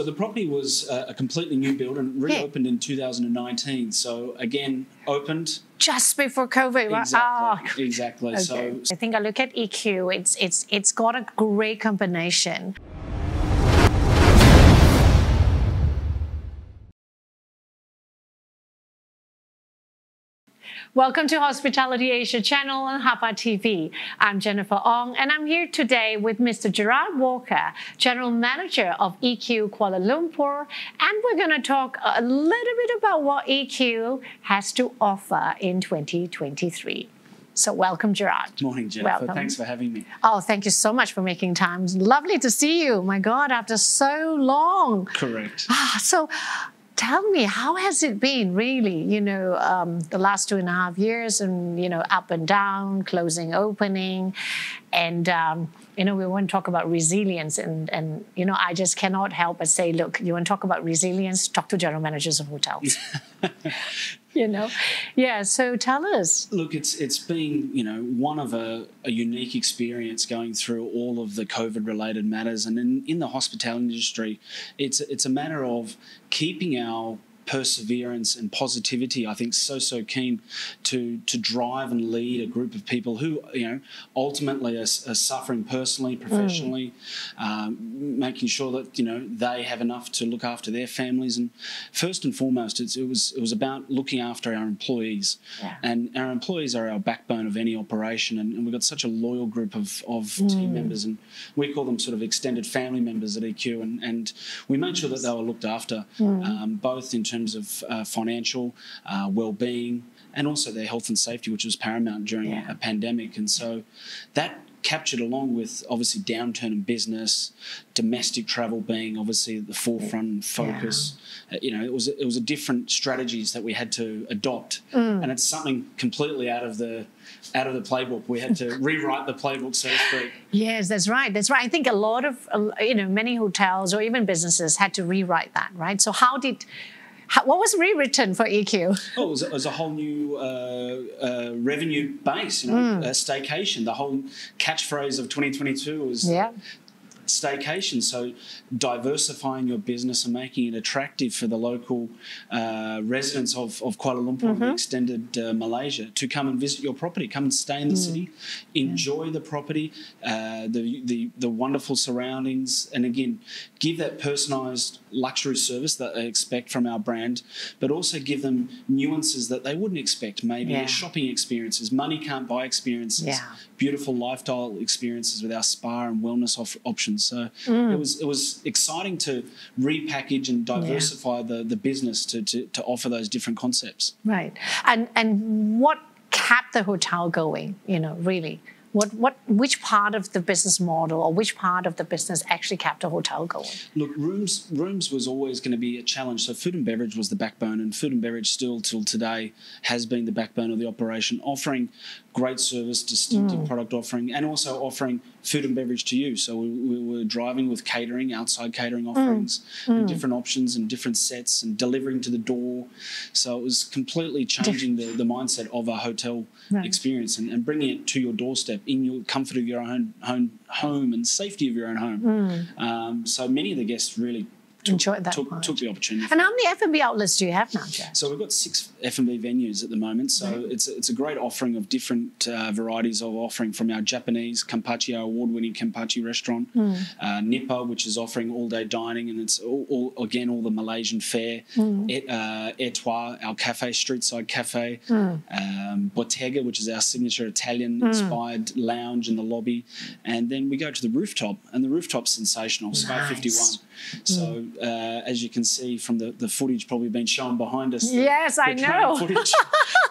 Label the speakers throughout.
Speaker 1: So the property was uh, a completely new build and reopened yeah. in 2019. So again, opened
Speaker 2: just before COVID.
Speaker 1: Exactly. Oh. Exactly. Okay.
Speaker 2: So I think I look at EQ. It's it's it's got a great combination. Welcome to Hospitality Asia channel on Hapa TV. I'm Jennifer Ong and I'm here today with Mr. Gerard Walker, General Manager of EQ Kuala Lumpur, and we're going to talk a little bit about what EQ has to offer in 2023. So welcome, Gerard.
Speaker 1: Morning, Jennifer. Welcome. Thanks for having me.
Speaker 2: Oh, thank you so much for making time. Lovely to see you. My God, after so long.
Speaker 1: Correct.
Speaker 2: Ah, so tell me how has it been really? You know um, the last two and a half years and you know up and down closing opening. And um, you know we want to talk about resilience and and you know i just cannot help but say look you want to talk about resilience? Talk to general managers of hotels you know? Yeah so tell us.
Speaker 1: Look it's it's been you know one of a, a unique experience going through all of the covid related matters. And in, in the hospitality industry it's it's a matter of keeping our perseverance and positivity. I think so so keen to to drive and lead a group of people who you know ultimately are, are suffering personally, professionally, mm. um, making sure that you know they have enough to look after their families. And first and foremost, it was it was about looking after our employees, yeah. and our employees are our backbone of any operation. And, and we've got such a loyal group of of mm. team members, and we call them sort of extended family members at EQ. And and we made sure that they were looked after, mm. um, both in terms terms of uh, financial uh, well-being and also their health and safety, which was paramount during yeah. a pandemic. And so that captured along with obviously downturn in business, domestic travel being obviously at the forefront focus. Yeah. Uh, you know, it was it was a different strategies that we had to adopt, mm. and it's something completely out of the out of the playbook. We had to rewrite the playbook, so to speak.
Speaker 2: Yes, that's right. That's right. I think a lot of you know many hotels or even businesses had to rewrite that. Right. So how did what was rewritten for EQ?
Speaker 1: Oh, it was, it was a whole new uh, uh, revenue base, you know, mm. staycation. The whole catchphrase of 2022 was yeah staycation. So diversifying your business and making it attractive for the local uh, residents of, of Kuala Lumpur mm-hmm. and extended uh, Malaysia to come and visit your property, come and stay in the mm. city, enjoy yeah. the property, uh, the, the, the wonderful surroundings, and again, give that personalised luxury service that they expect from our brand, but also give them nuances that they wouldn't expect, maybe yeah. shopping experiences. Money can't buy experiences. Yeah. Beautiful lifestyle experiences with our spa and wellness off- options so mm. it was it was exciting to repackage and diversify yeah. the, the business to, to, to offer those different concepts.
Speaker 2: Right. And and what kept the hotel going, you know, really? What, what, which part of the business model or which part of the business actually kept a hotel going?
Speaker 1: Look, rooms rooms was always going to be a challenge. So food and beverage was the backbone, and food and beverage still till today has been the backbone of the operation, offering great service, distinctive mm. product offering, and also offering food and beverage to you. So we, we were driving with catering, outside catering offerings, mm. and mm. different options and different sets, and delivering to the door. So it was completely changing the, the mindset of a hotel right. experience and, and, bringing it to your doorstep in your comfort of your own home, home and safety of your own home. Mm. Um, so many of the guests really took,
Speaker 2: enjoyed that
Speaker 1: took, took, the opportunity.
Speaker 2: And how many F&B outlets do you have now, Joe?
Speaker 1: So we've got six F&B venues at the moment. So right. it's it's a great offering of different uh, varieties of offering from our Japanese Kampachi, our award-winning Kampachi restaurant, mm. uh, Nipah, which is offering all-day dining, and it's all, all again all the Malaysian fare. Mm. Et, uh, Etoile, our cafe, street side cafe. Mm. Um, Bottega, which is our signature Italian-inspired mm. lounge in the lobby, and then we go to the rooftop, and the rooftop's sensational, nice. Sky 51. So mm. uh, as you can see from the, the footage probably being shown behind us.
Speaker 2: The, yes, the I know. Footage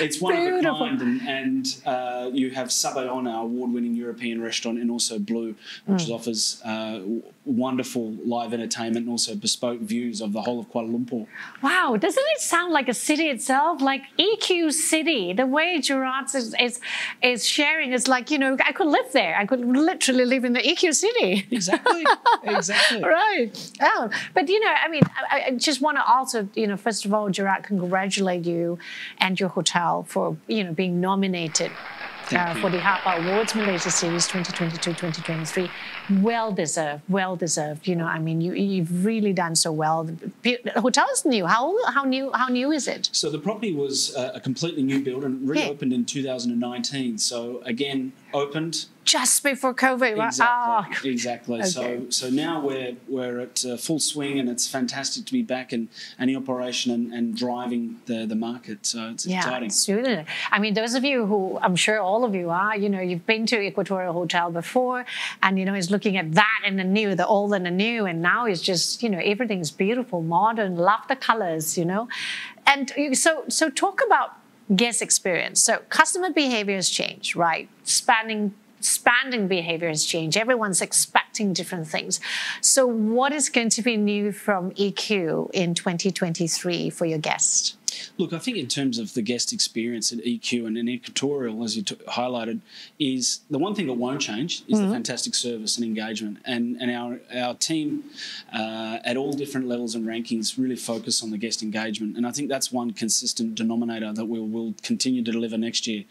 Speaker 1: it's one Beautiful. of a kind, and, and uh, you have Sabayon, our award-winning European restaurant, and also Blue, which mm. offers uh, wonderful live entertainment and also bespoke views of the whole of Kuala Lumpur.
Speaker 2: Wow, doesn't it sound like a city itself? Like EQ City, the way Gerard is, is, is sharing is like, you know, I could live there. I could literally live in the EQ City.
Speaker 1: Exactly, exactly.
Speaker 2: right. Oh, but you know, I mean, I, I just want to also, you know, first of all, Gerard, congratulate you and your hotel for, you know, being nominated uh, for the Hapa Awards Malaysia Series 2022-2023 well deserved, well deserved. You know, I mean, you you've really done so well. The hotel is new. How how new how new is it?
Speaker 1: So the property was a completely new build and reopened yeah. in 2019. So again, opened
Speaker 2: just before COVID,
Speaker 1: right? Exactly. Oh. Exactly. Okay. So so now we're we're at uh, full swing, and it's fantastic to be back and and in operation and, and driving the the market. So it's
Speaker 2: yeah,
Speaker 1: exciting.
Speaker 2: Absolutely. I mean, those of you who I'm sure all of you are, you know, you've been to Equatorial Hotel before, and you know, is looking at that and the new, the old and the new, and now it's just you know everything's beautiful, modern. Love the colors, you know, and so so talk about guest experience. So customer behavior has changed, right? Spanning expanding behavior has changed. Everyone's expecting different things. So, what is going to be new from EQ in 2023 for your guest?
Speaker 1: Look, I think in terms of the guest experience at EQ and in Equatorial, as you t- highlighted, is the one thing that won't change is mm-hmm. the fantastic service and engagement. And, and our, our team uh, at all different levels and rankings really focus on the guest engagement. And I think that's one consistent denominator that we will continue to deliver next year.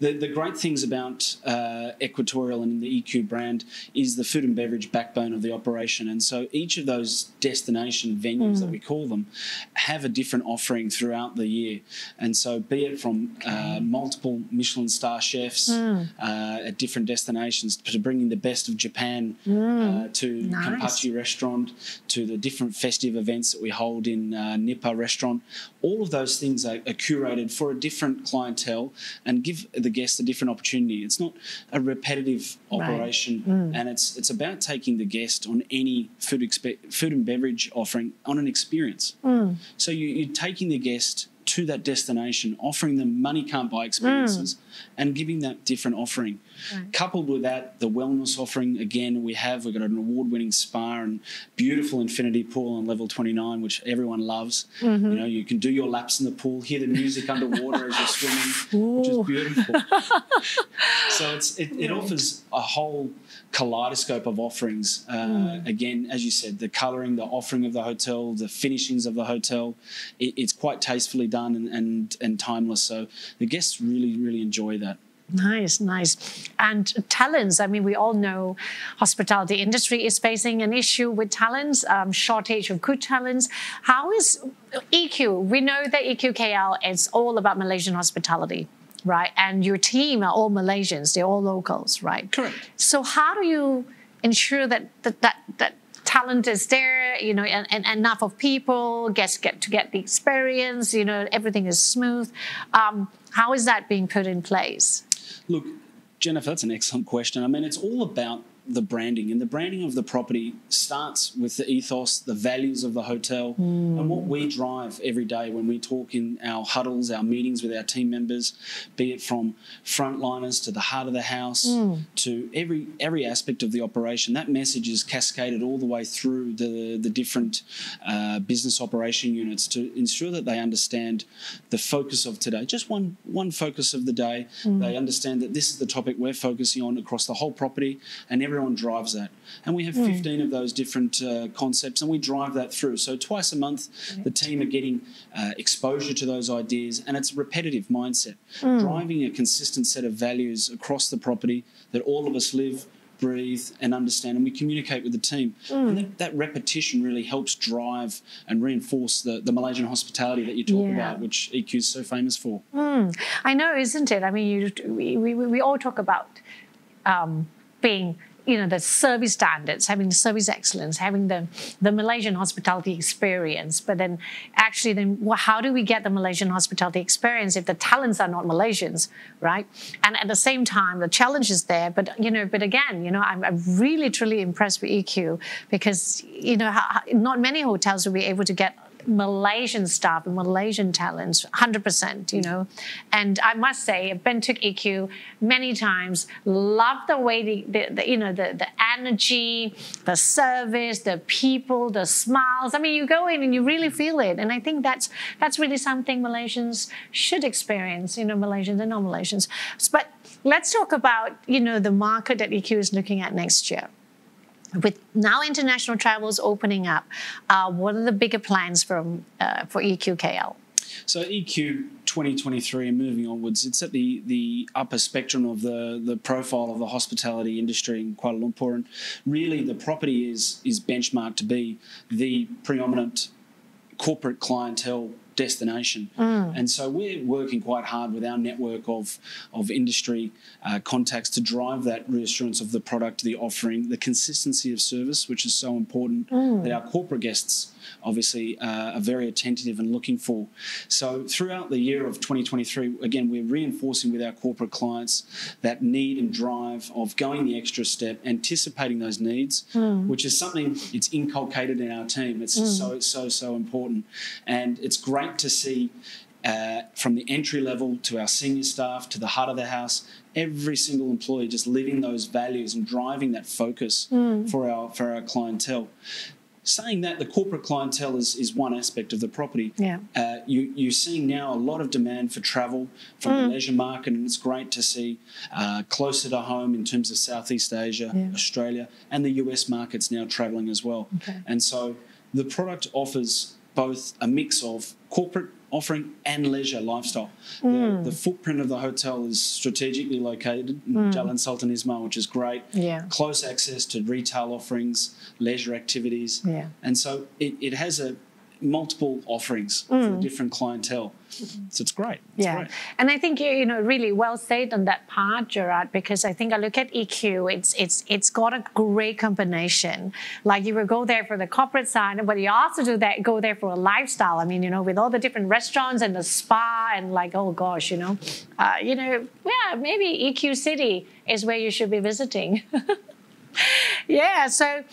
Speaker 1: The, the great things about uh, Equatorial and the EQ brand is the food and beverage backbone of the operation. And so each of those destination venues mm-hmm. that we call them have a different offering throughout throughout the year. And so, be it from uh, multiple Michelin star chefs mm. uh, at different destinations to bringing the best of Japan mm. uh, to nice. Kampachi restaurant to the different festive events that we hold in uh, Nipah restaurant, all of those things are, are, curated for a different clientele and give the guests a different opportunity. It's not a repetitive operation, right. mm. and it's it's about taking the guest on any food expe- food and beverage offering on an experience. Mm. So you, you're taking the guest based to that destination, offering them money can't buy experiences, mm. and giving that different offering. Right. Coupled with that, the wellness offering again we have we've got an award-winning spa and beautiful infinity pool on level 29, which everyone loves. Mm-hmm. You know, you can do your laps in the pool, hear the music underwater as you're swimming, Ooh. which is beautiful. so it's it, it, offers a whole kaleidoscope of offerings. Uh, mm. Again, as you said, the colouring, the offering of the hotel, the finishings of the hotel, it, it's quite tastefully done and, and and timeless. So the guests really really enjoy that.
Speaker 2: Nice, nice. And talents, I mean, we all know hospitality industry is facing an issue with talents, um, shortage of good talents. How is EQ? We know that EQKL is all about Malaysian hospitality, right? And your team are all Malaysians, they're all locals, right?
Speaker 1: Correct.
Speaker 2: So how do you ensure that that, that, that talent is there, you know, and, and enough of people guests get to get the experience, you know, everything is smooth. Um, how is that being put in place?
Speaker 1: Look, Jennifer, that's an excellent question. I mean, it's all about the branding, and the branding of the property starts with the ethos, the values of the hotel, mm. and what we drive every day when we talk in our huddles, our meetings with our team members, be it from frontliners to the heart of the house mm. to every every aspect of the operation. That message is cascaded all the way through the the different uh, business operation units to ensure that they understand the focus of today. Just one one focus of the day. Mm. They understand that this is the topic we're focusing on across the whole property, and every everyone drives that. And we have mm. 15 of those different uh, concepts and we drive that through. So twice a month, the team are getting uh, exposure to those ideas and it's a repetitive mindset. Mm. Driving a consistent set of values across the property that all of us live, breathe and understand and we communicate with the team mm. and that, that, repetition really helps drive and reinforce the, the malaysian hospitality that you talk yeah. about which eq is so famous for
Speaker 2: mm. i know isn't it i mean you, we, we, we all talk about um, being you know the service standards having the service excellence having the the malaysian hospitality experience. But then actually then well, how do we get the malaysian hospitality experience if the talents are not malaysians right? And at the same time the challenge is there but you know but again you know i'm, I'm really truly impressed with eq because you know not many hotels will be able to get Malaysian staff and Malaysian talents, 100%, you know. And I must say, I've been to EQ many times, love the way, the, the, the, you know, the, the energy, the service, the people, the smiles. I mean, you go in and you really feel it. And I think that's, that's really something Malaysians should experience, you know, Malaysians and non-Malaysians. But let's talk about, you know, the market that EQ is looking at next year with now international travels opening up, uh, what are the bigger plans from uh, for EQKL?
Speaker 1: So EQ 2023 and moving onwards, it's at the the upper spectrum of the the profile of the hospitality industry in Kuala Lumpur, and really the property is is benchmarked to be the preeminent corporate clientele destination. Mm. And so we're working quite hard with our network of, of industry uh, contacts to drive that reassurance of the product, the offering, the consistency of service, which is so important mm. that our corporate guests obviously uh, are very attentive and looking for. So throughout the year of 2023, again, we're reinforcing with our corporate clients that need and drive of going the extra step, anticipating those needs, mm. which is something it's inculcated in our team. It's mm. so, so, so important. And it's great to see uh, from the entry level to our senior staff to the heart of the house, every single employee just living those values and driving that focus mm. for our for our clientele saying that the corporate clientele is, is one aspect of the property.
Speaker 2: Yeah.
Speaker 1: Uh, you, you're seeing now a lot of demand for travel from mm. the leisure market, and it's great to see uh, closer to home in terms of Southeast Asia, yeah. Australia, and the US markets now traveling as well.
Speaker 2: Okay.
Speaker 1: And so the product offers both a mix of corporate offering and leisure lifestyle. Mm. The, the, footprint of the hotel is strategically located in mm. Jalan Sultan Ismail, which is great.
Speaker 2: Yeah.
Speaker 1: Close access to retail offerings, leisure activities.
Speaker 2: Yeah.
Speaker 1: And so it, it has a multiple offerings mm. for different clientele. So it's great. It's
Speaker 2: yeah,
Speaker 1: great.
Speaker 2: and I think you you know really well said on that part, Gerard, because I think I look at EQ. It's it's it's got a great combination. Like you would go there for the corporate side, but you also do that go there for a lifestyle. I mean, you know, with all the different restaurants and the spa and like oh gosh, you know, uh, you know, yeah, maybe EQ City is where you should be visiting. yeah. So,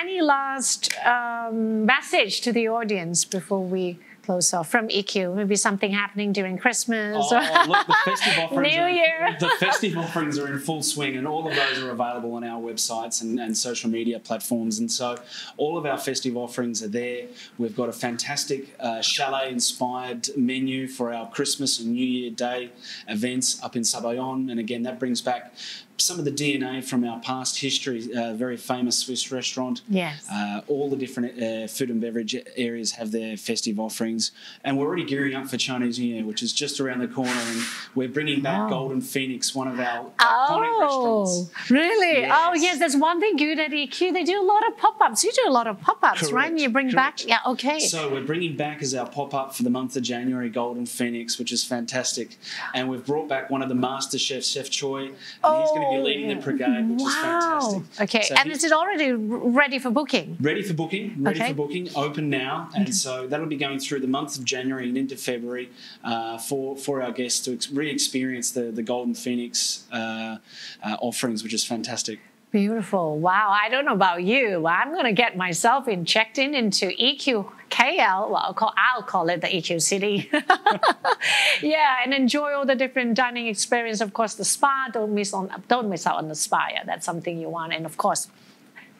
Speaker 2: any last um, message to the audience before we close off from EQ? Maybe something happening during Christmas.
Speaker 1: Oh, look, the festive offerings.
Speaker 2: New
Speaker 1: are,
Speaker 2: Year.
Speaker 1: The festive offerings are in full swing, and all of those are available on our websites and, and social media platforms. And so, all of our festive offerings are there. We've got a fantastic uh, chalet-inspired menu for our Christmas and New Year Day events up in Sabayon, and again, that brings back some of the DNA from our past history, a uh, very famous Swiss restaurant.
Speaker 2: Yes.
Speaker 1: Uh, all the different uh, food and beverage areas have their festive offerings. And we're already gearing up for Chinese New Year, which is just around the corner. And we're bringing back oh. Golden Phoenix, one of our iconic oh, restaurants.
Speaker 2: Really? Yes. Oh, yes. There's one thing good at EQ. They do a lot of pop ups. You do a lot of pop ups, right? And you bring Correct. back, yeah, okay.
Speaker 1: So we're bringing back as our pop up for the month of January Golden Phoenix, which is fantastic. And we've brought back one of the master chefs, Chef Choi. And oh. he's going to be leading the brigade, which wow. is fantastic.
Speaker 2: Okay, so and is it already ready for booking?
Speaker 1: Ready for booking, ready okay. for booking, open now. And okay. so that'll be going through the month of January and into February uh, for, for our guests to re experience the, the Golden Phoenix uh, uh, offerings, which is fantastic.
Speaker 2: Beautiful. Wow. I don't know about you. I'm going to get myself in checked in into EQ KL. Well, I'll call, I'll call it the EQ City. yeah, and enjoy all the different dining experience. Of course, the spa. Don't miss on. Don't miss out on the spa. Yeah, that's something you want. And of course,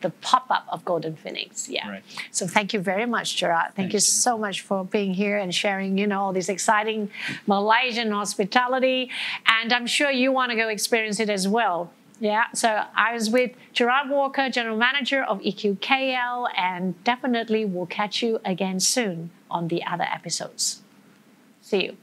Speaker 2: the pop-up of Golden Phoenix. Yeah.
Speaker 1: Right.
Speaker 2: So thank you very much, Gerard. Thank Thanks, you so much for being here and sharing, you know, all this exciting Malaysian hospitality. And I'm sure you want to go experience it as well. Yeah, so I was with Gerard Walker, General Manager of EQKL, and definitely we'll catch you again soon on the other episodes. See you.